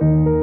Música